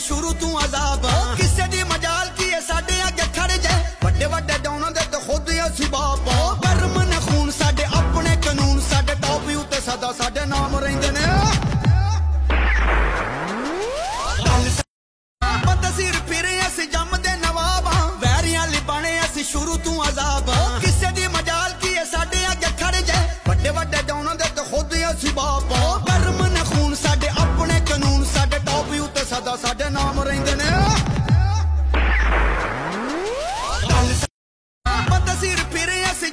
ਸ਼ੁਰੂ ਤੋਂ ਅਜ਼ਾਬ ਕਿਸੇ ਦੀ ਮਜਾਲ ਕੀ ਐ ਸਾਡੇ ਅੱਗੇ ਖੜ ਜਾ। ਵੱਡੇ ਵੱਡੇ ਡਾਉਨਾਂ ਦੇ ਤੇ ਖੁਦ ਅਸੀਂ ਬਾਪ। ਕਰਮ ਨਾ ਖੂਨ ਸਾਡੇ, ਆਪਣੇ ਕਾਨੂੰਨ ਸਾਡੇ ਟੌਪੀ ਉੱਤੇ ਸਦਾ ਸਾਡੇ ਨਾਮ ਰਹਿੰਦੇ ਨੇ। ਤਸਵੀਰ ਫਿਰੇ ਵੈਰੀਆਂ ਲਈ ਅਸੀਂ ਸ਼ੁਰੂ ਤੋਂ ਅਜ਼ਾਬ। ਕਿਸੇ ਦੀ ਮਜਾਲ ਕੀ ਐ ਸਾਡੇ ਅੱਗੇ ਖੜ ਜਾ। ਵੱਡੇ ਵੱਡੇ ਡਾਉਨਾਂ ਦੇ ਤੇ ਖੁਦ ਅਸੀਂ ਨਾਮ ਰਹਿੰਦੇ ਨੇ। ਬੰਦ ਸਿਰ ਫਿਰੇ ਅਸੀਂ